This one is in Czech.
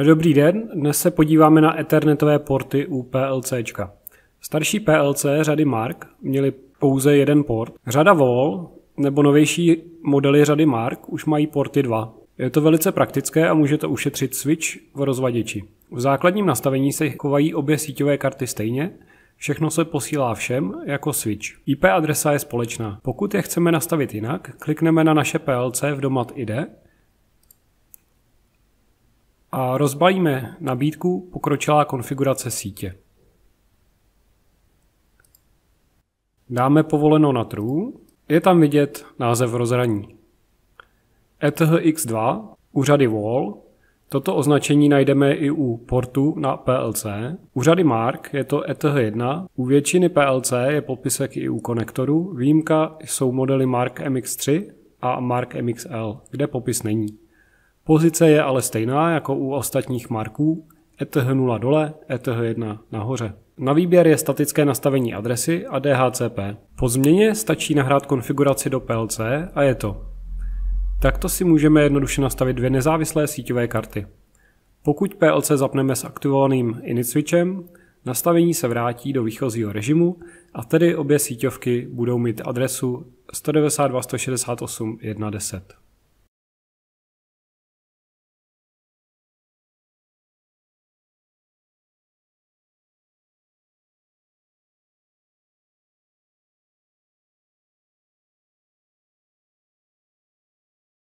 Dobrý den, dnes se podíváme na ethernetové porty u PLCčka. Starší PLC řady Mark měly pouze jeden port. Řada Wall nebo novější modely řady Mark už mají porty dva. Je to velice praktické a může to ušetřit switch v rozvaděči. V základním nastavení se chovají obě síťové karty stejně, všechno se posílá všem jako switch. IP adresa je společná. Pokud je chceme nastavit jinak, klikneme na naše PLC v domat IDE a rozbalíme nabídku pokročilá konfigurace sítě. Dáme povoleno na true, je tam vidět název rozhraní. ETHX2 u řady wall, toto označení najdeme i u portu na PLC. U řady Mark je to ETH1, u většiny PLC je popisek i u konektoru, výjimka jsou modely Mark MX3 a Mark MXL, kde popis není. Pozice je ale stejná jako u ostatních marků, ETH0 dole, ETH1 nahoře. Na výběr je statické nastavení adresy a DHCP. Po změně stačí nahrát konfiguraci do PLC a je to. Takto si můžeme jednoduše nastavit dvě nezávislé síťové karty. Pokud PLC zapneme s aktivovaným init switchem, nastavení se vrátí do výchozího režimu a tedy obě síťovky budou mít adresu 192.168.1.10.